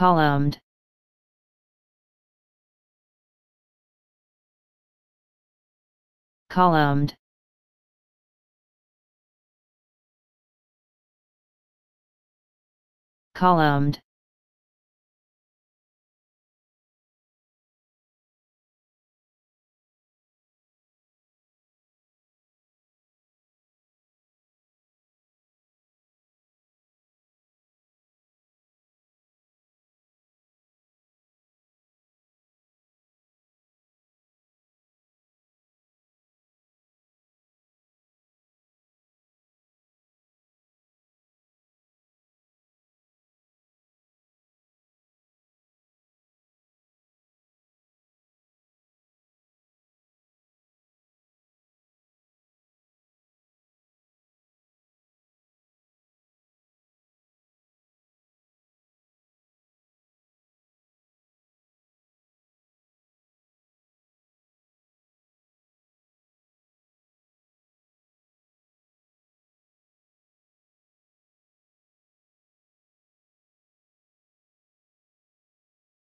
columned. Columned. Columned.